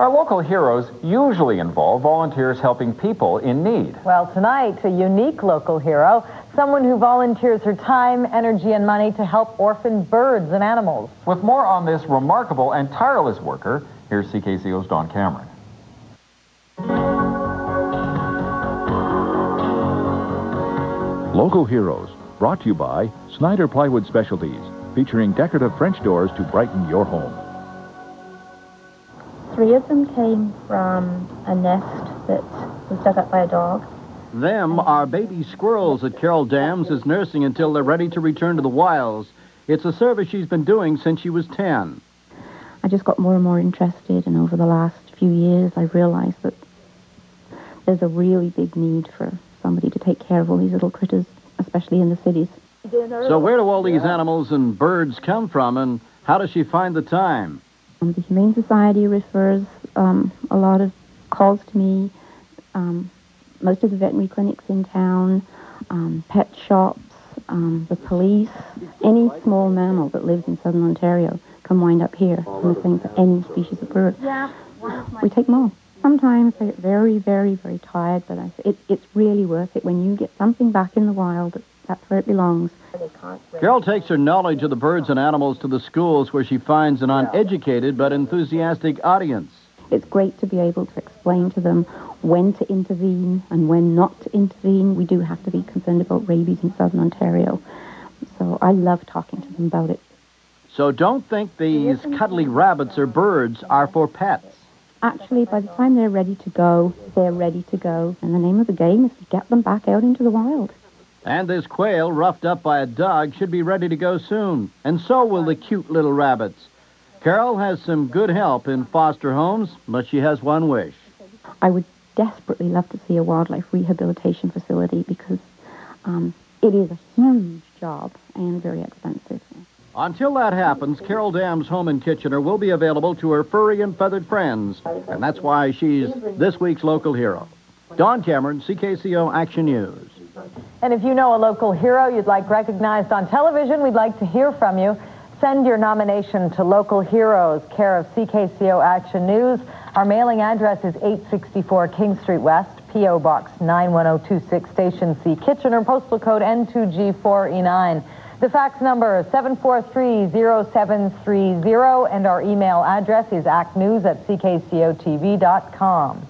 Our local heroes usually involve volunteers helping people in need. Well, tonight, a unique local hero, someone who volunteers her time, energy, and money to help orphan birds and animals. With more on this remarkable and tireless worker, here's CKCO's Don Cameron. Local Heroes, brought to you by Snyder Plywood Specialties, featuring decorative French doors to brighten your home. Three of them came from a nest that was dug up by a dog. Them are baby squirrels that Carol Dams is nursing until they're ready to return to the wilds. It's a service she's been doing since she was 10. I just got more and more interested, and over the last few years, I realized that there's a really big need for somebody to take care of all these little critters, especially in the cities. So where do all these animals and birds come from, and how does she find the time? Um, the Humane Society refers um, a lot of calls to me. Um, most of the veterinary clinics in town, um, pet shops, um, the police, any small mammal that lives in southern Ontario can wind up here. And the same for any species of bird. We take them all. Sometimes they get very, very, very tired, but I, it, it's really worth it when you get something back in the wild. That's where it belongs. Carol takes her knowledge of the birds and animals to the schools where she finds an uneducated but enthusiastic audience. It's great to be able to explain to them when to intervene and when not to intervene. We do have to be concerned about rabies in southern Ontario. So I love talking to them about it. So don't think these cuddly rabbits or birds are for pets. Actually, by the time they're ready to go, they're ready to go. And the name of the game is to get them back out into the wild. And this quail, roughed up by a dog, should be ready to go soon. And so will the cute little rabbits. Carol has some good help in foster homes, but she has one wish. I would desperately love to see a wildlife rehabilitation facility because um, it is a huge job and very expensive. Until that happens, Carol Dam's home in Kitchener will be available to her furry and feathered friends, and that's why she's this week's local hero. Don Cameron, CKCO Action News. And if you know a local hero you'd like recognized on television, we'd like to hear from you. Send your nomination to Local Heroes, care of CKCO Action News. Our mailing address is 864 King Street West, P.O. Box 91026, Station C, Kitchener, postal code N2G4E9. The fax number is 743-0730, and our email address is actnews at ckcotv.com.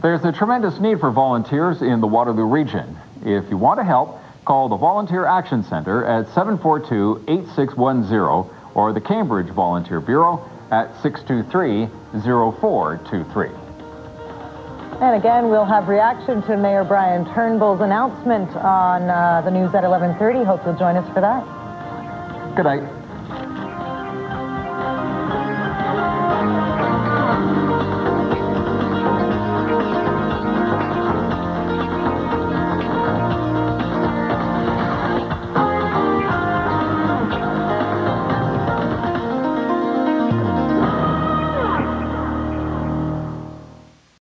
There's a tremendous need for volunteers in the Waterloo region. If you want to help, call the Volunteer Action Center at 742-8610 or the Cambridge Volunteer Bureau at 623-0423. And again, we'll have reaction to Mayor Brian Turnbull's announcement on uh, the news at 11:30. Hope you'll join us for that. Good night.